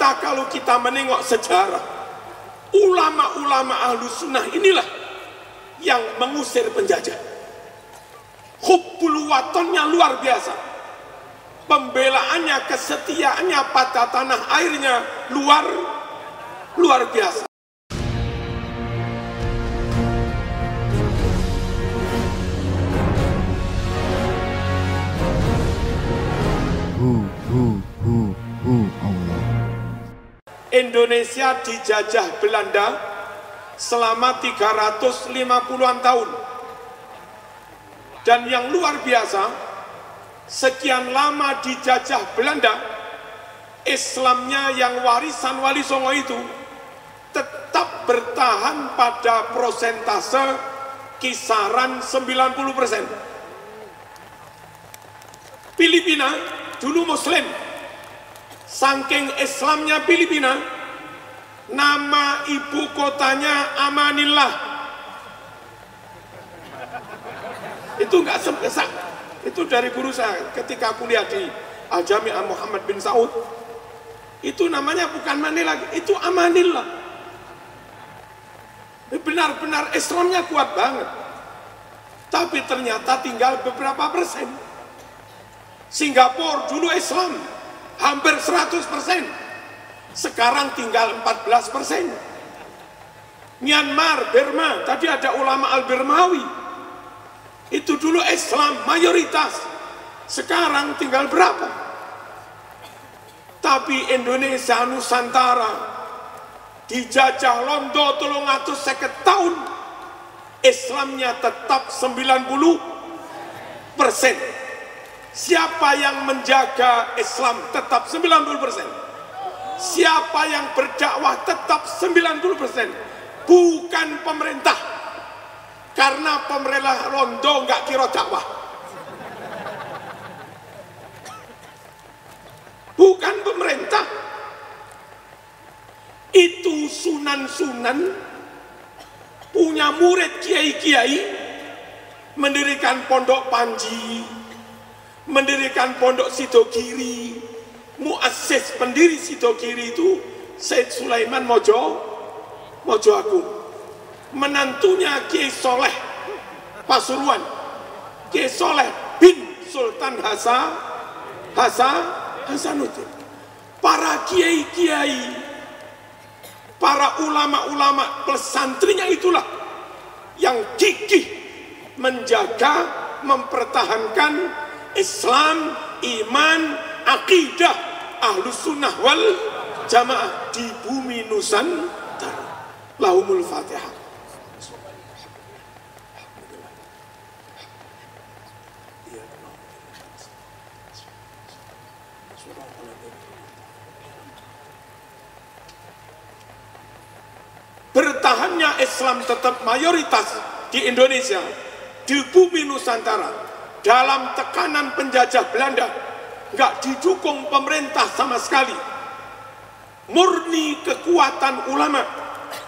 ternyata kalau kita menengok sejarah, ulama-ulama ahlu sunnah inilah yang mengusir penjajah. Hubbul watonnya luar biasa. Pembelaannya, kesetiaannya pada tanah airnya luar luar biasa. Indonesia dijajah Belanda selama 350-an tahun. Dan yang luar biasa, sekian lama dijajah Belanda, Islamnya yang warisan Wali Songo itu tetap bertahan pada prosentase kisaran 90 persen. Filipina dulu Muslim, saking Islamnya Filipina, nama ibu kotanya Amanillah. Itu nggak sempesak. Itu dari guru saya ketika kuliah di Al Jami'ah Muhammad bin Saud. Itu namanya bukan Manila, itu Amanillah. Benar-benar Islamnya kuat banget. Tapi ternyata tinggal beberapa persen. Singapura dulu Islam hampir 100 persen. Sekarang tinggal 14 persen. Myanmar, Burma, tadi ada ulama Al-Birmawi. Itu dulu Islam mayoritas. Sekarang tinggal berapa? Tapi Indonesia Nusantara dijajah Londo tolong atus seket tahun Islamnya tetap 90 persen Siapa yang menjaga Islam tetap 90 persen. Siapa yang berdakwah tetap 90 persen. Bukan pemerintah. Karena pemerintah Londo nggak kira dakwah. Bukan pemerintah. Itu sunan-sunan punya murid kiai-kiai mendirikan pondok panji, mendirikan pondok Sidogiri, muassis pendiri Sidogiri itu Said Sulaiman Mojo, Mojo Agung. Menantunya Kiai Soleh Pasuruan, Kiai Soleh bin Sultan Hasa, Hasa, Hasanuddin. Para kiai-kiai, para ulama-ulama pesantrinya itulah yang gigih menjaga, mempertahankan Islam, iman, akidah ahlu sunnah wal jamaah di bumi Nusantara. Lahumul Fatihah. Bertahannya Islam tetap mayoritas di Indonesia, di bumi Nusantara, dalam tekanan penjajah Belanda nggak didukung pemerintah sama sekali. Murni kekuatan ulama.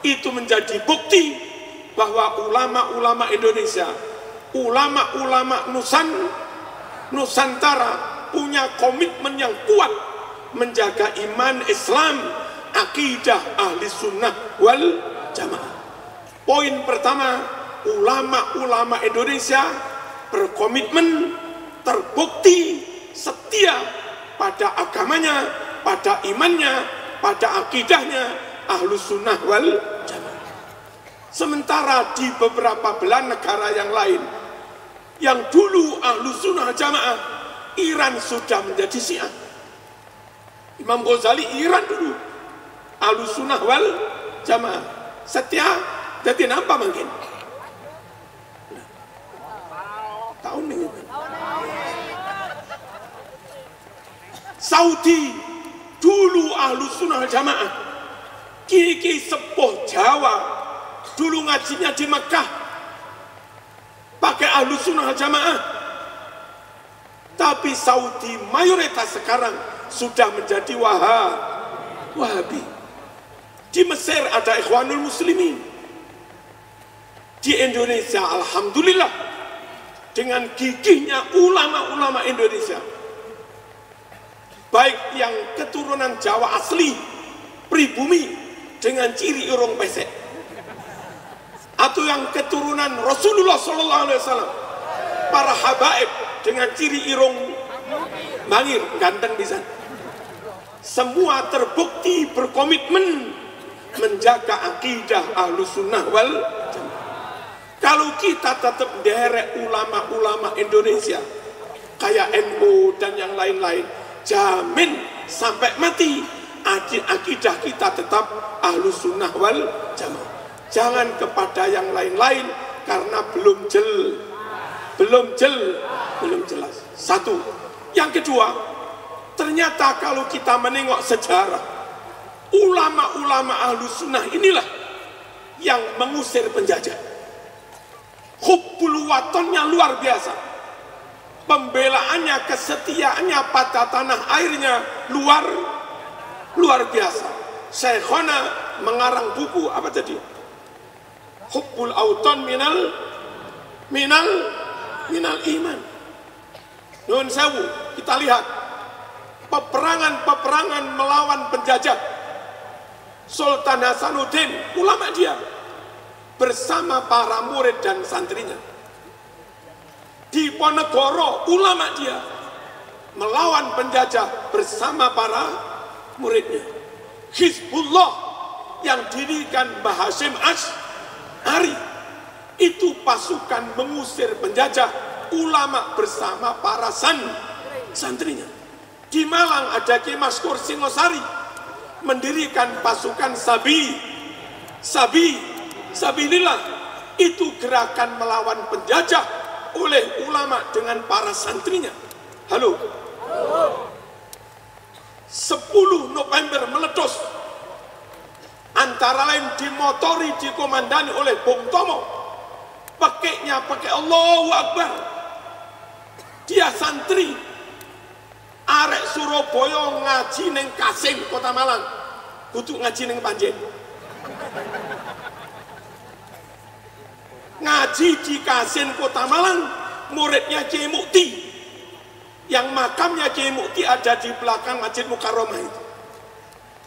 Itu menjadi bukti bahwa ulama-ulama Indonesia ulama-ulama Nusan Nusantara punya komitmen yang kuat menjaga iman Islam akidah ahli sunnah wal jamaah. Poin pertama ulama-ulama Indonesia berkomitmen terbukti setia pada agamanya, pada imannya, pada akidahnya ahlu sunnah wal jamaah. Sementara di beberapa belahan negara yang lain, yang dulu ahlu sunnah jamaah, Iran sudah menjadi syiah. Imam Ghazali Iran dulu, ahlu sunnah wal jamaah. Setia, jadi apa mungkin? tahun ini. Saudi dulu ahlu sunnah jamaah. Kiki sepuh Jawa dulu ngajinya di Mekah. Pakai ahlu sunnah jamaah. Tapi Saudi mayoritas sekarang sudah menjadi wahab wahabi. Di Mesir ada ikhwanul muslimin. Di Indonesia Alhamdulillah. Dengan gigihnya ulama-ulama Indonesia baik yang keturunan Jawa asli pribumi dengan ciri irung pesek. Atau yang keturunan Rasulullah Sallallahu Alaihi Wasallam para habaib dengan ciri irung bangir ganteng bisa. Semua terbukti berkomitmen menjaga akidah ahlu sunnah wal kalau kita tetap derek ulama-ulama Indonesia kayak NU dan yang lain-lain jamin sampai mati. Akidah kita tetap ahlu sunnah wal jamaah. Jangan kepada yang lain-lain karena belum jel belum jel belum jelas. Satu. Yang kedua ternyata kalau kita menengok sejarah ulama-ulama ahlu sunnah inilah yang mengusir penjajah. Hubbul watonnya luar biasa pembelaannya kesetiaannya pada tanah airnya luar luar biasa. Syekhona mengarang buku apa tadi? Hubbul auton minal minal minal iman. Nun sewu kita lihat. Peperangan-peperangan melawan penjajah. Sultan Hasanuddin ulama dia bersama para murid dan santrinya di Ponegoro ulama dia melawan penjajah bersama para muridnya. Hizbullah yang dirikan Mbah Hashim Ash'ari itu pasukan mengusir penjajah ulama bersama para san santrinya. Di Malang ada Ki Maskur Singosari mendirikan pasukan Sabi. Sabi Sabilillah itu gerakan melawan penjajah oleh ulama dengan para santrinya. Halo. 10 November meletus. Antara lain dimotori dikomandani oleh Bung Tomo. Pakainya pakai Allahu Akbar. Dia santri. Arek Surabaya ngaji neng Kasim kota Malang. Kudu ngaji neng Panjen ngaji di Kasin Kota Malang muridnya Kiai Mukti. Yang makamnya Kiai Mukti ada di belakang Masjid Mukarramah itu.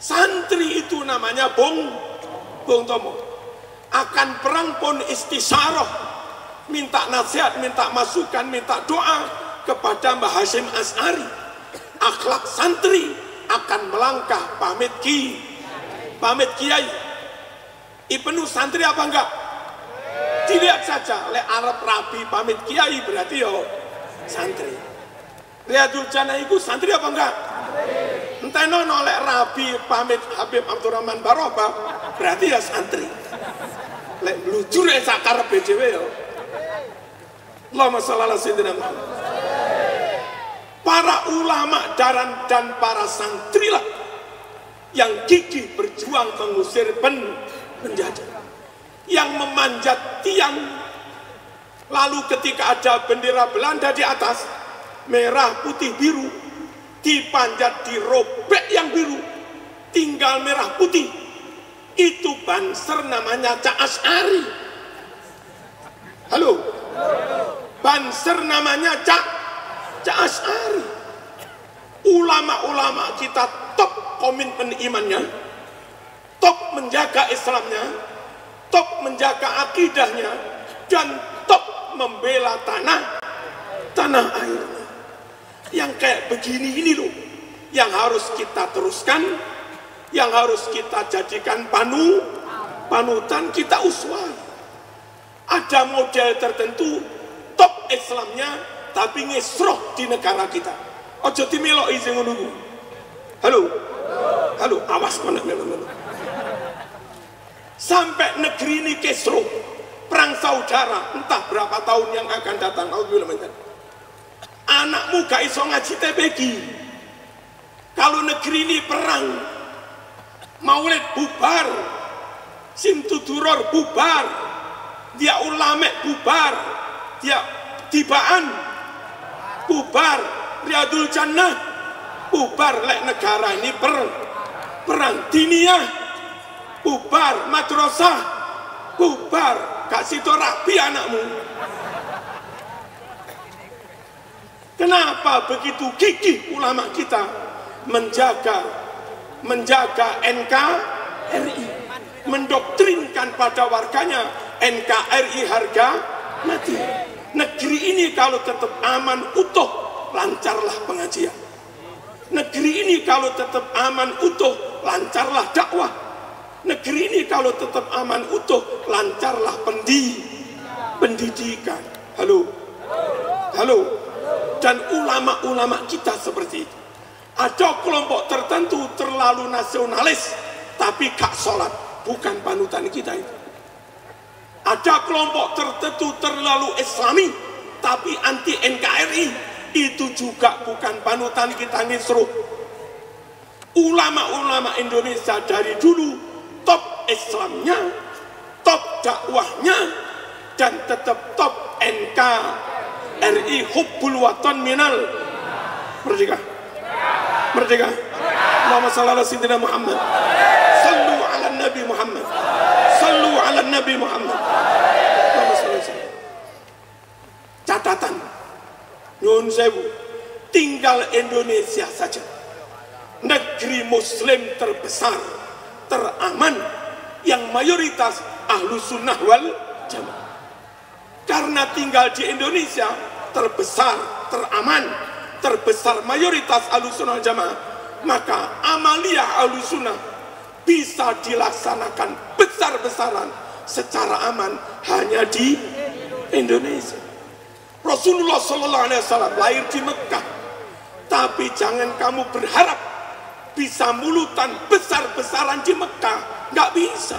Santri itu namanya Bung Bung Tomo. Akan perang pun istisaroh minta nasihat, minta masukan, minta doa kepada Mbah Hashim As'ari. Akhlak santri akan melangkah pamit ki pamit kiai. Ibnu santri apa enggak dilihat saja oleh Arab Rabi pamit kiai berarti yo santri. Riyadul Jannah itu santri apa enggak? Entah nono oleh Rabi pamit Habib Abdurrahman Baroba berarti ya santri. Lek lucu ya sakar BJW yo. Allahumma sallallahu alaihi para ulama dan, dan para santri lah yang gigih berjuang mengusir pen, penjajah yang memanjat tiang. Lalu ketika ada bendera Belanda di atas merah putih biru dipanjat dirobek yang biru tinggal merah putih. Itu banser namanya Caas Ari halo? Banser namanya Cak Caas Ari ulama-ulama kita top komitmen imannya top menjaga Islamnya top menjaga akidahnya dan top membela tanah tanah airnya yang kayak begini ini loh yang harus kita teruskan yang harus kita jadikan panu panutan kita uswah. Ada model tertentu top Islamnya tapi ngesroh di negara kita. Ojo timelo izin menunggu. Halo? Halo? Awas mana melo sampai negeri ini kesro perang saudara entah berapa tahun yang akan datang. Anakmu gak iso ngaji TPG kalau negeri ini perang maulid bubar simtuduror bubar dia ulame bubar dia tibaan bubar riadul jannah bubar lek negara ini per perang diniyah bubar madrasah bubar gak situ rapi anakmu kenapa begitu gigih ulama kita menjaga menjaga NKRI, mendoktrinkan pada warganya NKRI harga mati. Negeri ini kalau tetap aman utuh, lancarlah pengajian. Negeri ini kalau tetap aman utuh, lancarlah dakwah. Negeri ini kalau tetap aman utuh, lancarlah pendi, pendidikan. Halo, halo, dan ulama-ulama kita seperti itu. Ada kelompok tertentu terlalu nasionalis, tapi gak sholat, bukan panutan kita itu. Ada kelompok tertentu terlalu islami, tapi anti NKRI, itu juga bukan panutan kita nisruh. Ulama-ulama Indonesia dari dulu, top Islamnya, top dakwahnya, dan tetap top NKRI hubbul watan minal. Merdeka. Merdeka. Muhammad sallallahu alaihi wasallam Muhammad. Sallu ala Nabi Muhammad. Sallu ala Nabi Muhammad. Sallallahu alaihi wasallam catatan. Nyun sewu. Tinggal Indonesia saja. Negeri muslim terbesar teraman yang mayoritas ahlu sunnah wal jamaah karena tinggal di Indonesia terbesar, teraman, terbesar mayoritas alusunah jamaah, maka amalia alusunah bisa dilaksanakan besar-besaran secara aman hanya di Indonesia. Rasulullah Sallallahu Alaihi Wasallam lahir di Mekah, tapi jangan kamu berharap bisa mulutan besar-besaran di Mekah, nggak bisa,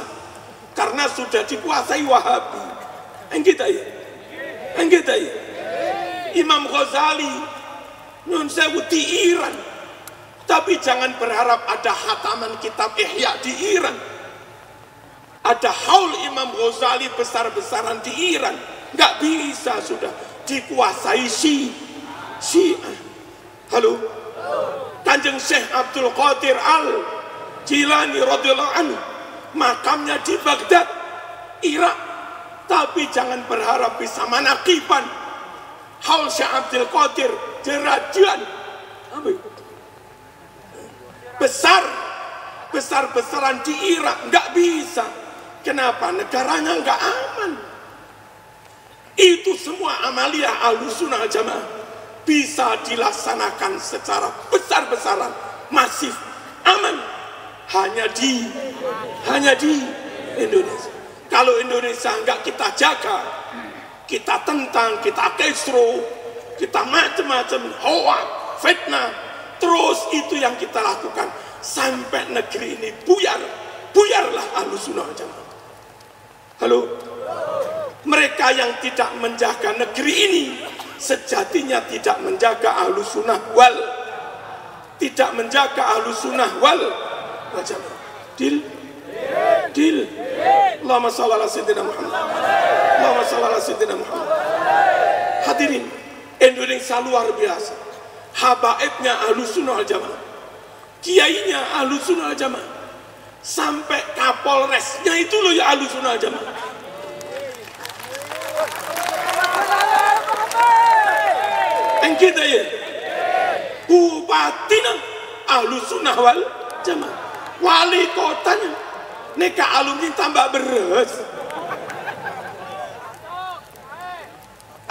karena sudah dikuasai Wahabi. En kita ya, en kita ya. Imam Ghazali Nun sewu di Iran. Tapi jangan berharap ada hataman kitab Ihya di Iran. Ada haul Imam Ghazali besar-besaran di Iran. Nggak bisa sudah dikuasai si Syiah. Halo? Kanjeng Syekh Abdul Qadir Al Jilani radhiyallahu anhu. Makamnya di Baghdad, Irak. Tapi jangan berharap bisa manakiban Haul Syekh Abdul Qadir itu? besar besar-besaran di Irak nggak bisa. Kenapa? Negaranya nggak aman. Itu semua amalia alusunah jamaah bisa dilaksanakan secara besar-besaran masif aman. Hanya di hanya di Indonesia. Kalau Indonesia nggak kita jaga kita tentang kita kesro kita macam-macam hoak fitnah terus itu yang kita lakukan. Sampai negeri ini buyar buyarlah alusunah jamaah. Halo? Mereka yang tidak menjaga negeri ini sejatinya tidak menjaga ahlu sunnah wal. Tidak menjaga ahlu sunnah wal. Macam dil. Dil. Allahumma salli ala sayyidina Muhammad. Allahumma salli ala sayyidina Muhammad. Hadirin Indonesia luar biasa. Habaibnya ahlu sunnah wal jamaah. Kiainya ahlu sunnah wal jamaah. Sampai kapolresnya itu loh ya ahlu sunnah wal jamaah kita ya bupatinya ahlu sunnah wal jamaah. Wali kotanya. Neka alumni tambah beres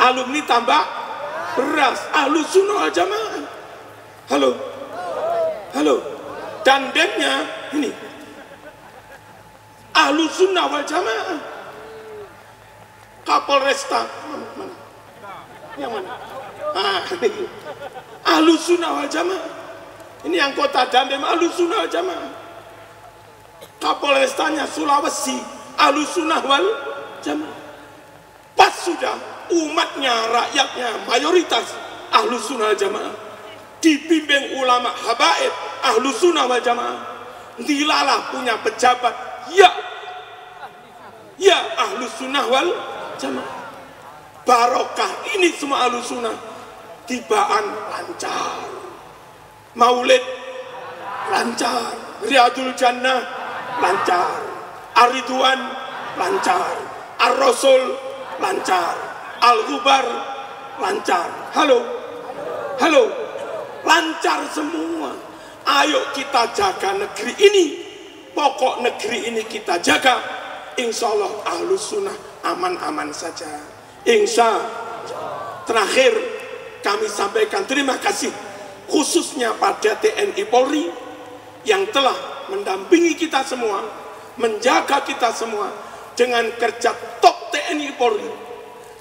alumni tambah beras. Ahlu sunnah wal jamaah. Halo. Halo. Dan demnya ini. Ahlu sunnah wal jamaah. Kapolresta mana? yang mana ah, ahlu sunnah wal jamaah. Ini yang kota Dandem ahlu sunnah wal jamaah. Kapolrestanya Sulawesi ahlu sunnah wal jamaah. Pas sudah umatnya rakyatnya mayoritas ahlu sunnah wal jamaah. Dibimbing ulama habaib ahlu sunnah wal jamaah. Dilalah punya pejabat ya. Ya ahlu sunnah wal jamaah. Barokah ini semua ahlu sunnah tibaan lancar. Maulid lancar. Riyadul jannah lancar. Ariduan lancar. Ar-rasul lancar. Al-ghubar lancar. Halo. Halo. Lancar semua. Ayo kita jaga negeri ini. Pokok negeri ini kita jaga. Insya Allah ahlus sunnah aman-aman saja. Insya terakhir kami sampaikan terima kasih khususnya pada TNI Polri yang telah mendampingi kita semua, menjaga kita semua dengan kerja top TNI Polri,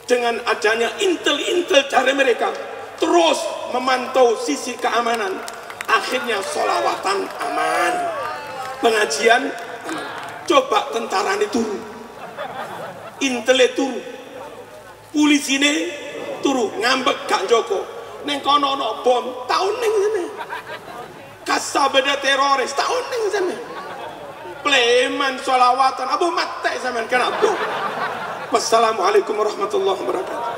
dengan adanya intel-intel dari mereka, terus memantau sisi keamanan, akhirnya solawatan aman, pengajian aman. Coba tentara ini turun, intel turun, polisi ini turu ngambek gak joko ning kono ana bom taun ning sene kasabeda teroris taun ning sana pleman solawatan abu mate sampean kena bu wassalamualaikum warahmatullahi wabarakatuh.